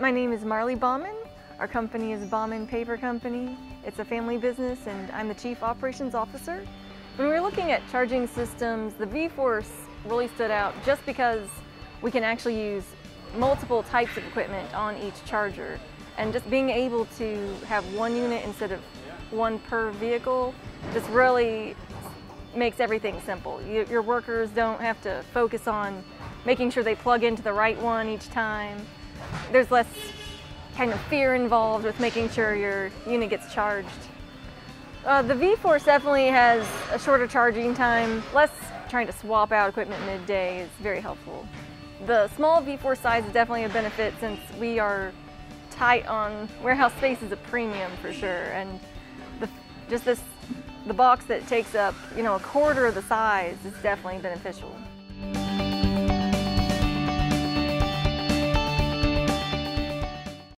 My name is Marli Baumann. Our company is Baumann Paper Company. It's a family business and I'm the Chief Operations Officer. When we were looking at charging systems, the V-Force really stood out just because we can actually use multiple types of equipment on each charger. And just being able to have one unit instead of one per vehicle just really makes everything simple. Your workers don't have to focus on making sure they plug into the right one each time. There's less kind of fear involved with making sure your unit gets charged. Uh, the V-Force definitely has a shorter charging time, less trying to swap out equipment midday is very helpful. The small V-Force size is definitely a benefit since we are tight on warehouse space is a premium for sure and the, just this the box that takes up you know a quarter of the size is definitely beneficial.